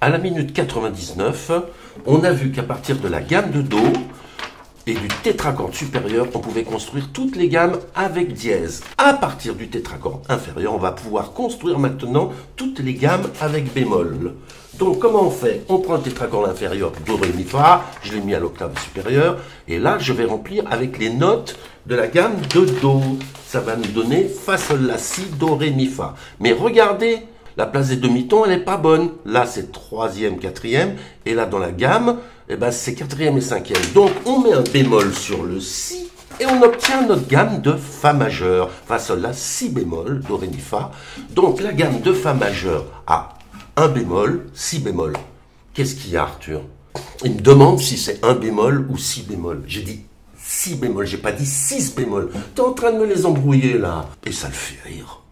À la minute 99, on a vu qu'à partir de la gamme de Do et du tétracorde supérieur, on pouvait construire toutes les gammes avec dièse. À partir du tétracorde inférieur, on va pouvoir construire maintenant toutes les gammes avec bémol. Donc comment on fait? On prend le tétracorde inférieur, Do, Ré, Mi, Fa, je l'ai mis à l'octave supérieure, et là je vais remplir avec les notes de la gamme de Do. Ça va nous donner Fa, Sol, La, Si, Do, Ré, Mi, Fa. Mais regardez, la place des demi-tons, elle n'est pas bonne. Là, c'est troisième, quatrième. Et là, dans la gamme, eh ben, c'est quatrième et cinquième. Donc, on met un bémol sur le si et on obtient notre gamme de Fa majeur. Fa, Sol, La, Si bémol, Do, Ré, Fa. Donc, la gamme de Fa majeur a un bémol, Si bémol. Qu'est-ce qu'il y a, Arthur? Il me demande si c'est un bémol ou si bémol. J'ai dit si bémol, j'ai pas dit 6 bémol. T'es en train de me les embrouiller là. Et ça le fait rire.